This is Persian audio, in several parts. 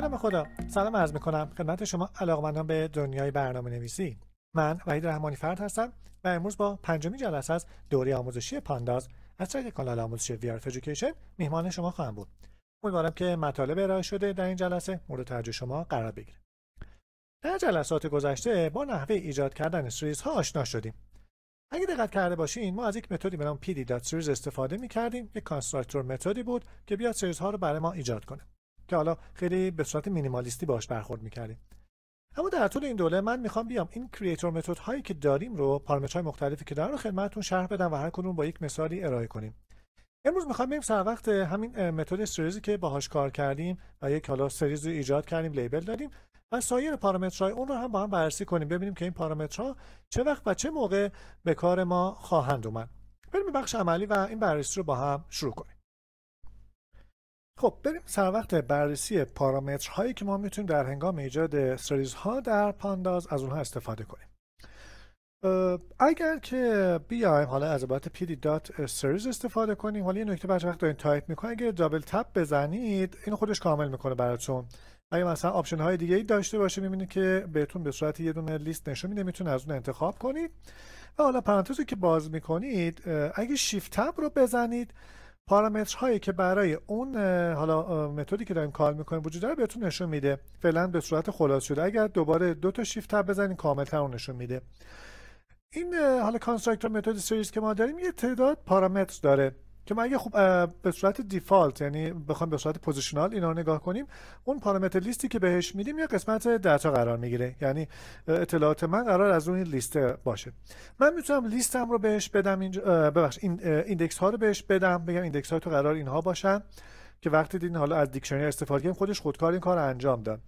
نام خدا. سلام عرض می‌کنم خدمت شما علاقمندان به دنیای برنامه نویسی من وحید رحمانی فرد هستم و امروز با پنجمین جلسه از دوره آموزشی پانداز از طریق کانال آموزشی ویارت ادویکیشن میهمان شما خواهم بود. امیدوارم که مطالب ارائه شده در این جلسه مورد توجه شما قرار بگیره در جلسات گذشته با نحوه ایجاد کردن سریز ها آشنا شدیم. اگه دقت کرده باشین ما از یک متدی به نام pd.series استفاده می کردیم یک کانستراکتور متدی بود که بیاد سریز ها رو برای ما ایجاد کنه. که حالا خیلی به صورت مینیمالیستی باش برخورد می‌کردیم. اما در طول این دوره من می‌خوام بیام این کریتور متد هایی که داریم رو پارامترهای مختلفی که دارن رو خدمتتون شرح بدم و هر کدوم با یک مثالی ارائه کنیم. امروز می‌خوام بریم سر وقت همین متد سریزی که باهاش کار کردیم و یک حالا سریز رو ایجاد کردیم لیبل دادیم و سایر پارامترهای اون رو هم با هم بررسی کنیم ببینیم که این پارامترها چه وقت و چه موقع به کار ما خواهند اومد. بریم بخش عملی و این بررسی رو با هم شروع کنیم. خب بریم سر وقت بررسی پارامترهایی که ما می‌تونیم در هنگام ایجاد Series ها در Pandas از اونها استفاده کنیم. اگر که بیایم حالا از عبارت pd.series استفاده کنیم حالا یه نکته بچه‌ها وقتی دارین تایپ می‌کنه اگه double tab بزنید اینو خودش کامل می‌کنه براتون. اگه مثلا option های دیگه ای داشته باشه می‌بینید که بهتون به صورت یه دونه لیست نشون میده می‌تونید از اون انتخاب کنید. و حالا پرانتزی که باز می‌کنید اگه shift tab رو بزنید پارامترهایی که برای اون حالا متدی که داریم کار می‌کنیم وجود داره بهتون نشون میده. فعلا به صورت خلاص شده. اگر دوباره دو تا shift tab بزنین کاملتر اون نشون میده. این حالا constructor متد Series که ما داریم یه تعداد پارامتر داره. که ما اگه خوب به صورت default یعنی بخوام به صورت positional اینا رو نگاه کنیم اون پارامتر لیستی که بهش میدیم یه قسمت data قرار می‌گیره. یعنی اطلاعات من قرار از اون لیست باشه. من می‌تونم لیستم رو بهش بدم اینجا ببخش این index ها رو بهش بدم بگم index ها تو قرار اینها باشن که وقتی دیدین حالا از dictionary استفاده کنیم خودش خودکار این کار انجام داد.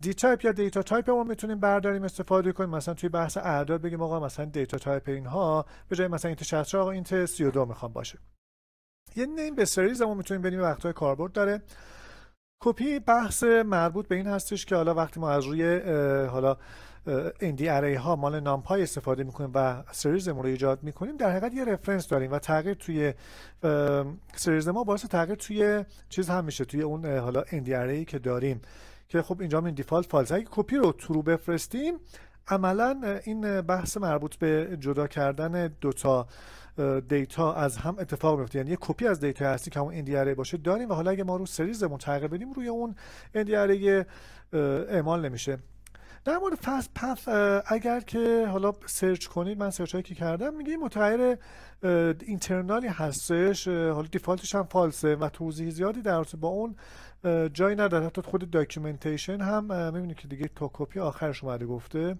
dtype یا data type ما می‌تونیم برداریم استفاده کنیم. مثلا توی بحث اعداد بگیم آقا مثلا data type اینها به جای مثلا int 60 آقا int 32 می‌خوام باشه. یه name به Series ما می‌تونیم بریم وقتهای کاربرد داره. کپی بحث مربوط به این هستش که حالا وقتی ما از روی حالا ndarray ها مال NumPy استفاده می‌کنیم و Series رو ایجاد می‌کنیم در حقیقت یه reference داریم و تغییر توی Series ما باعث تغییر توی چیز هم میشه توی اون حالا ndarray که داریم. که خب اینجا این default False اگه کپی رو True بفرستیم عملا این بحث مربوط به جدا کردن دوتا data از هم اتفاق میفته. یعنی یه کپی از data هستی که همون ndarray ه باشه داریم و حالا اگه ما رو Series مون تغییر بدیم روی اون ndarray ه اعمال نمیشه. در مورد fastpath اگر که حالا search کنید من search که کردم میگه متغیر internal ی هستش. حالا default ش هم False ه و توضیح زیادی در با اون جایی نداره. حتی خود documentation هم می‌بینید که دیگه تا کپی آخرش اومده گفته.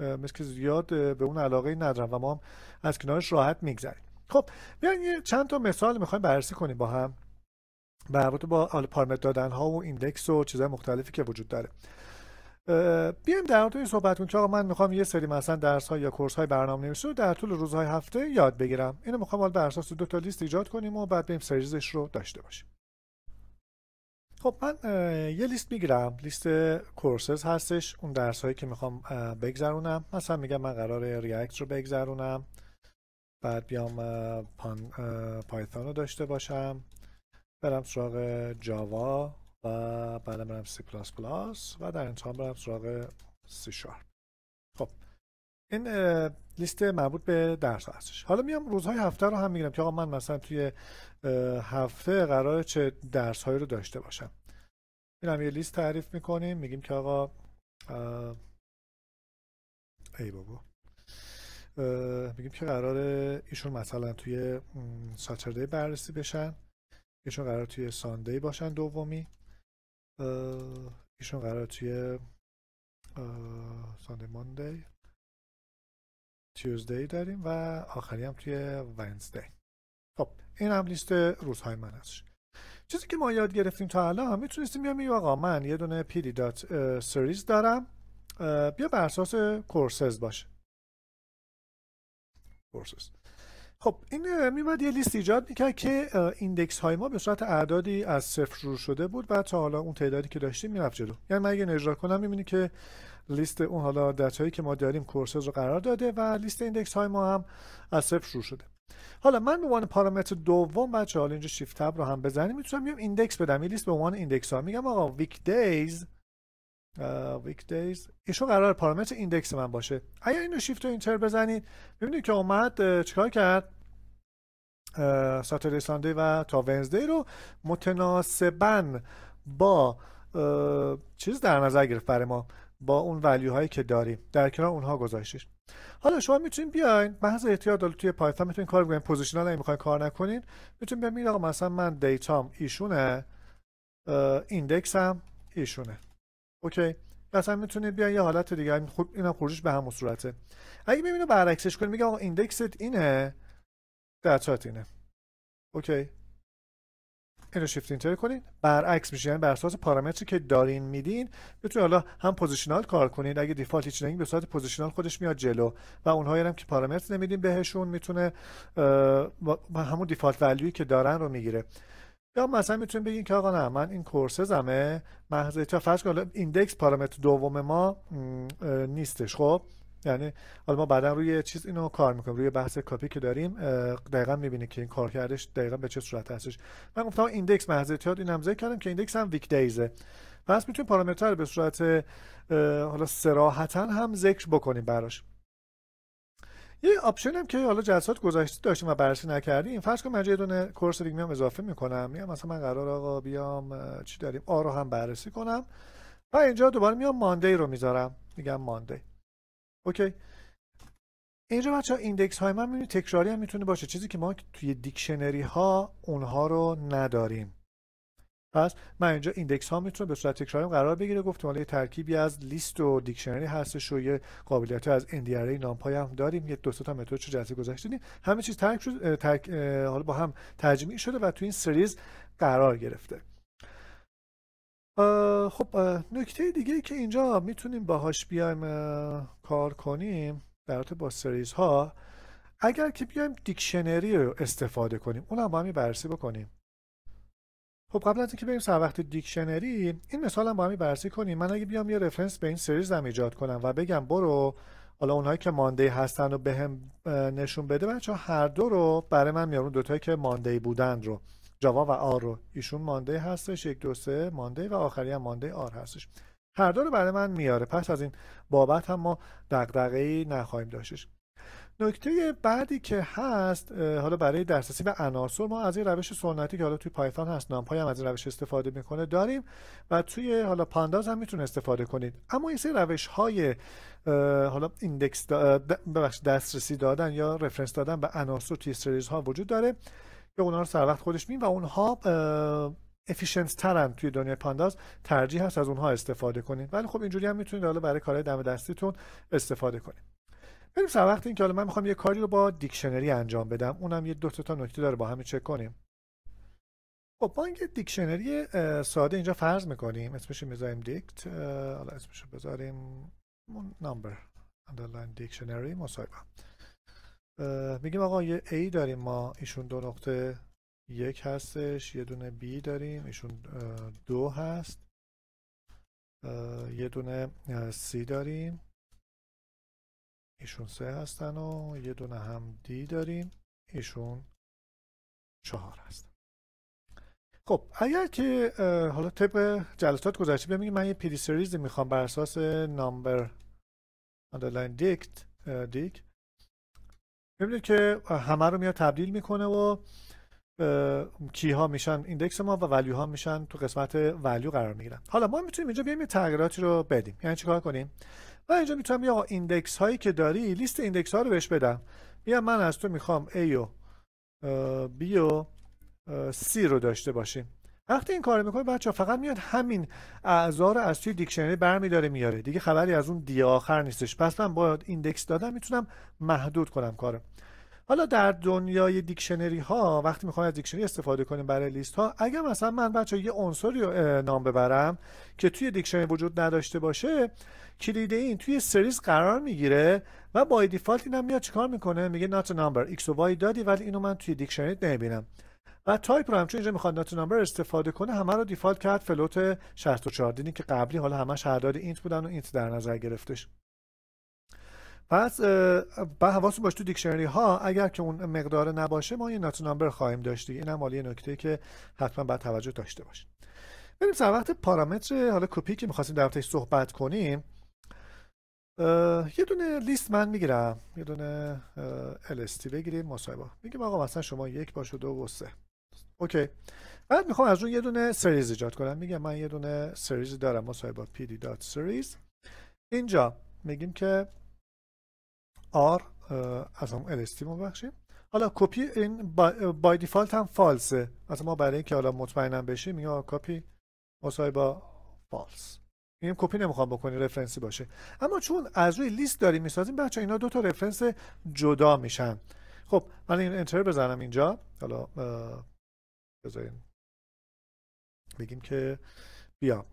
مثل که زیاد به اون علاقه ندارم و ما هم از کنارش راحت میگذریم. خب بیاین یه چند تا مثال می‌خوایم بررسی کنیم با هم مربوط با پارامتر دادن ها و index و چیزهای مختلفی که وجود داره. بیایم در مورد این صحبت کنیم که من می‌خوام یه سری مثلا درس ها یا course های برنامه نویسی رو در طول روزهای هفته یاد بگیرم. اینو می‌خوام حالا بر اساس دو تا لیست ایجاد کنیم و بعد بریم Series ش رو داشته باشیم. خب من یه لیست می‌گیرم. لیست courses هستش. اون درس هایی که می‌خوام بگذرونم. مثلا میگم من قرار React رو بگذرونم. بعد بیام پان، Python رو داشته باشم. برم سراغ Java و بعد برم سی پلاس پلاس و در انتها برم سراغ سی شارپ خب این لیست مربوط به درس هستش حالا میام روزهای هفته رو هم می‌گیرم که آقا من مثلا توی هفته قرار چه درس هایی رو داشته باشم. هم یه لیست تعریف می‌کنیم میگیم که آقا ای بابا میگیم که قرار ایشون مثلا توی ساتردی بررسی بشن ایشون قرار توی ساندی باشن دومی ایشون قرار توی ساندی ماندی. تیوزدی داریم و آخری هم توی ونزدی خب این هم لیست روزهای من هستش چیزی که ما یاد گرفتیم تا الان می‌تونستیم بیام آقا من یه دونه pd series دارم. بیا بر اساس courses باشه. courses خب این میومد یه لیست ایجاد می‌کرد که index های ما به صورت اعدادی از صفر شروع شده بود و تا حالا اون تعدادی که داشتیم می‌رفت جلو. یعنی من اگه اجرا کنم می‌بینی که لیست اون حالا هایی که ما داریم courses رو قرار داده و لیست index های ما هم از صفر شروع شده. حالا من به عنوان پارامتر دوم بچه حالا اینجا shift tab رو هم بزنیم می‌تونم بیام index بدم. یه لیست به عنوان index ها میگم آقا week days week days ایشون قرار پارامتر index من باشه. اگر اینو شیفت و enter بزنید ببینید که اومد چیکار کرد؟ Saturday Sunday و تا Wednesday رو متناسبا با چیز در نظر گرفت برای ما. با اون value هایی که داریم. در کنار اونها گذاشتش. حالا شما می‌تونید بیاین محض احتیاط توی Python می‌تونید کار بکنید positional اگه می‌خواین کار نکنین می‌تونید ببینید آقا مثلا من data م ایشونه index هم ایشونه. اوکی؟ مثلا می‌تونید بیاین یه حالت دیگه خود اینم خروجش به همون صورته. اگه ببینید برعکسش کنید میگه آقا index ت اینه data ت اینه. اوکی؟ اینو shift enter کنید. برعکس میشه یعنی بر اساس پارامتری که دارین میدین می‌تونید حالا هم positional کار کنید. اگه default هیچ به صورت positional خودش میاد جلو. و اونهایی هم که پارامتر نمیدین بهشون می‌تونه همون default value ی که دارن رو می‌گیره. یا مثلا می‌تونیم بگین که آقا نه من این courses مه. محض تا فرض کن index پارامتر دوم ما نیستش. خب؟ یعنی حالا ما بعدا روی چیز اینو کار می‌کنیم روی بحث کاپی که داریم دقیقا می‌بینی که این کار کردش دقیقا به چه صورت هستش. من گفتم index محض احتیاط این هم کردم که index هم week days ه پس می‌تونیم پارامتر به صورت حالا صراحتا هم ذکر بکنیم براش. یه آپشن هم که حالا جلسات گذشته داشتیم و بررسی نکردیم فرض کن من یه دونه کورس دیگه میام اضافه می‌کنم. میام مثلا من قرار آقا بیام چی داریم؟ آ رو هم بررسی کنم. و اینجا دوباره میام ماندی رو می‌ذارم. میگم ماندی اوکی اینجا بچه ها ایندکس های من می‌بینید تکراری هم می‌تونه باشه. چیزی که ما توی دیکشنری ها اونها رو نداریم. پس من اینجا ایندکس ها می‌تونه به صورت تکراری قرار بگیره. گفتم حالا یه ترکیبی از لیست و دیکشنری هستش و یه قابلیت از اندیاره نامپای هم داریم. یه دو تا متد چه جلسه گذاشتیم همه چیز ترک شد ترک حالا با هم ترجمه شده و توی این سریز قرار گرفته. خب نکته دیگه که اینجا می‌تونیم باهاش بیایم کار کنیم در با سریز ها اگر که بیایم دیکشنری رو استفاده کنیم اون هم با همی بررسی بکنیم. خب قبل از اینکه بریم سر وقت دیکشنری این مثال هم با همی بررسی کنیم. من اگه بیام یه رفرنس به این سریز هم ایجاد کنم و بگم برو حالا اونهایی که ماندی هستن رو به هم نشون بده بچه هر دو رو برای من میارون دوتایی که ماندی بودن رو. جاوا و آر رو. ایشون مانده هستش یک دو سه مانده و آخری هم مانده آر هستش. هر دو رو برای من میاره. پس از این بابت هم ما دغدغه‌ای نخواهیم داشتش. نکته بعدی که هست حالا برای دسترسی به عناصر ما از این روش سنتی که حالا توی پایتون هست نامپای هم از این روش استفاده می‌کنه داریم و توی حالا پانداز هم می‌تونه استفاده کنید. اما این سه روش های حالا index دسترسی دادن یا reference دادن به عناصر توی Series ها وجود داره. که اونا رو سر وقت خودش میایم و اونها efficient ترن توی دنیای Pandas ترجیح هست از اونها استفاده کنید ولی خب اینجوری هم می‌تونید حالا برای کارهای دم دستیتون استفاده کنید بریم سر وقت این که حالا من می‌خوام یه کاری رو با dictionary انجام بدم. اونم یه دو تا نکته داره با همین چک کنیم. خب ما یه dictionary ساده اینجا فرض می‌کنیم. اسمش می‌ذاریم dict حالا اسمش بذاریم نمبر underline دیکشنری مصاحبه. میگیم آقا یه A داریم ما ایشون دو نقطه یک هستش یه دونه B داریم ایشون دو هست. یه دونه C داریم. ایشون سه هستن و یه دونه هم D داریم. ایشون چهار هست خب اگر که حالا طبق جلسات گذشته ببینیم من یه pd Series می‌خوام بر اساس number underline dict dict ببینید که همه رو میاد تبدیل می‌کنه و key ها میشن index ما و value ها میشن تو قسمت ولیو قرار می‌گیرن. حالا ما می‌تونیم اینجا بیایم تغییراتی رو بدیم. یعنی چیکار کنیم؟ و اینجا می‌تونم یا index هایی که داری لیست index ها رو بهش بدم. میگم من از تو می‌خوام A و B و C رو داشته باشیم. وقتی این کار می‌کنه بچه فقط میاد همین اعضا رو از توی دیکشنری برمیداره میاره. دیگه خبری از اون D آخر نیستش. پس من با index دادم می‌تونم محدود کنم کارم حالا در دنیای دیکشنری ها وقتی می‌خوام از دیکشنری استفاده کنیم برای لیست ها اگر مثلا من بچه یه عنصری نام ببرم که توی دیکشنری وجود نداشته باشه کلید این توی series قرار می‌گیره و by default اینم میاد چیکار می‌کنه؟ میگه a number x و y دادی ولی اینو من توی دیکشنری نمی‌بینم. و تایپ رو هم چون اینجا می‌خواد not number استفاده کنه همه رو default کرد float 64 دیدین که قبلی حالا همش اعداد int بودن و int در نظر گرفتش. پس با حواس باش تو دیکشنری ها اگر که اون مقدار نباشه ما یه not number خواهیم داشت این هم یه نکته که حتما باید توجه داشته باشید بریم سر وقت پارامتر حالا کپی که می‌خواستیم در صحبت کنیم. یه دونه لیست من می‌گیرم. یه دونه LST بگیریم مساویه. میگیم آقا مثلا شما یک باشه دو و سه. اوکی. بعد می‌خوام از اون یه دونه series ایجاد کنم. میگم من یه دونه سریز دارم مساویه pd.series اینجا میگیم که arr از هم LST بخشیم حالا کپی این by default هم False ه مثلا ما برای اینکه حالا مطمئنم بشیم میگم کپی مساویه False این کپی نمی‌خوام بکنی reference ی باشه. اما چون از روی لیست داریم می‌سازیم بچه اینا دو تا reference جدا میشن. خب من این enter بزنم اینجا. حالا بذارین. بگیم که بیا.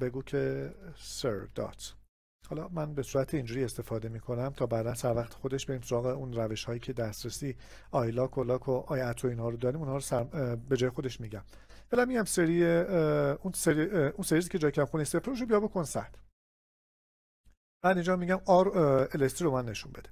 بگو که ser dot حالا من به صورت اینجوری استفاده می‌کنم تا بعدا سر وقت خودش بریم سراغ اون روش هایی که دسترسی iloc و loc و iat اینها رو داریم اونها رو سر... به جای خودش میگم. فعلا میگم سری اون سری اون سریزی که جای کم خونه صفر رو بیا بکن صد بعد اینجا میگم آر الستی رو من نشون بده.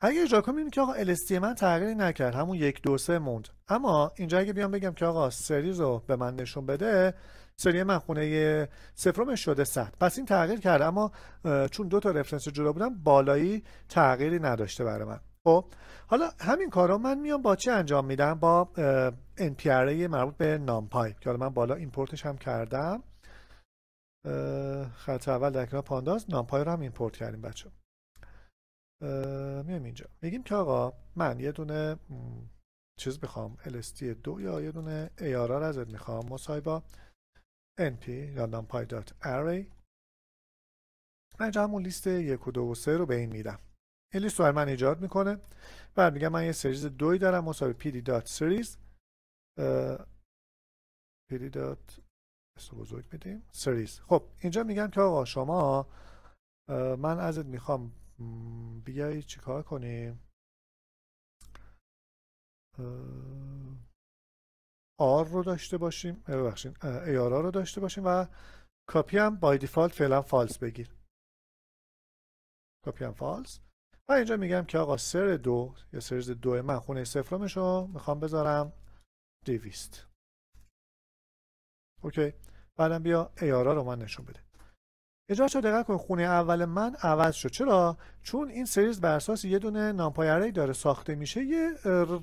اگه اجرا کنیم که آقا LST من تغییری نکرد همون یک دو سه موند. اما اینجا اگه بیام بگم که آقا سریز رو به من نشون بده سری من خونه صفرمش شده 100 پس این تغییر کرده اما چون دو تا رفرنس جدا بودم بالایی تغییری نداشته برای من. خب حالا همین کارا من میام با چی انجام میدم؟ با NPRA مربوط به نامپای که حالا من بالا ایمپورتش هم کردم. خط اول در کنار پانداز نامپای رو هم ایمپورت کردیم بچه. میام اینجا. میگیم که آقا من یه دونه چیز می‌خوام LST دو یا یه دونه ARR ازت می‌خوام مصاحبه np یا numpy.array من اینجا همون لیست یک و دو و سه رو به این میدم. لیست رو من ایجاد می‌کنه. بعد میگم من یه سریز دوی دارم مساوی pd.series pd. بزرگ میدیم. سریز خب اینجا میگم که آقا شما من ازت می‌خوام بیایی چیکار کنیم؟ آر رو داشته باشیم. ببخشید. ایارا رو داشته باشیم و کاپی هم by default فعلا False بگیر. کاپی هم False و اینجا میگم که آقا ser دو یا series دو من خونه صفرمش رو می‌خوام بذارم دیویست اوکی. بعدم بیا ARR رو من نشون بده. اجازه شد دقت کنید خونه اول من عوض شد. چرا؟ چون این series بر اساس یه دونه NumPy array ساخته میشه. یه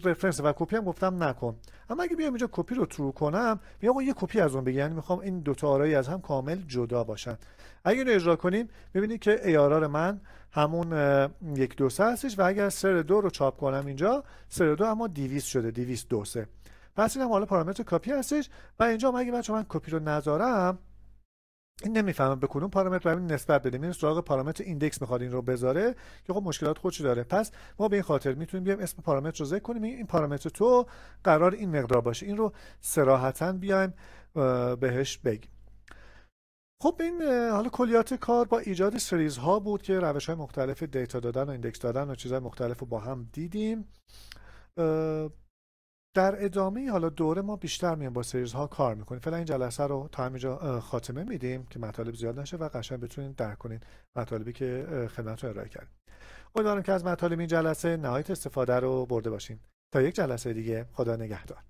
reference و کپی هم گفتم نکن. اما اگه بیام اینجا کپی رو True کنم میگم یه کپی از اون بگیر. یعنی می‌خوام این دو تا آرایه از هم کامل جدا باشن. اگه اینو اجرا کنیم می‌بینید که ARR من همون یک دو سه هستش و اگر ser دو رو چاپ کنم اینجا ser دو اما دیویست شده دیویست دو سه. پس این هم حالا پارامتر کپی هستش. و اینجا اگه بچه من کپی رو نذارم این نمی‌فهمم به کدوم پارامتر برای نسبت بده این سراغ پارامتر index می‌خواد این رو بذاره. که خب مشکلات خودش داره. پس ما به این خاطر می‌تونیم بیایم اسم پارامتر رو ذکر کنیم. این پارامتر تو قرار این مقدار باشه. این رو صراحتا بیایم بهش بگیم. خب این حالا کلیات کار با ایجاد series ها بود که روش های مختلف data دادن و index دادن و چیزهای مختلف رو با هم دیدیم. در ادامه حالا دوره ما بیشتر میایم با series ها کار می‌کنیم. فعلا این جلسه رو تا همینجا خاتمه میدیم که مطالب زیاد نشه و قشنگ بتونید درک کنید مطالبی که خدمتتون ارائه کردیم. امیدوارم که از مطالب این جلسه نهایت استفاده رو برده باشین. تا یک جلسه دیگه خدا نگهدار.